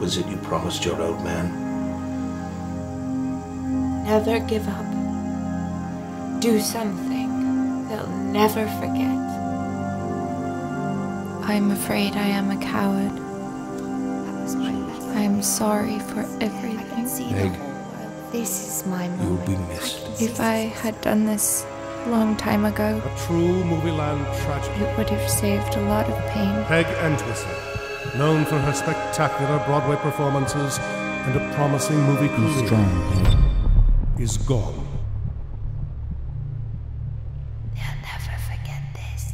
was it you promised your old man? Never give up. Do something they'll never forget. I'm afraid I am a coward. I am sorry for everything. Meg, This is my moment. you'll be missed. If I had done this long time ago, A true Movieland tragedy. it would have saved a lot of pain. Peg Entwistle, known for her spectacular Broadway performances and a promising movie career, is gone. They'll never forget this.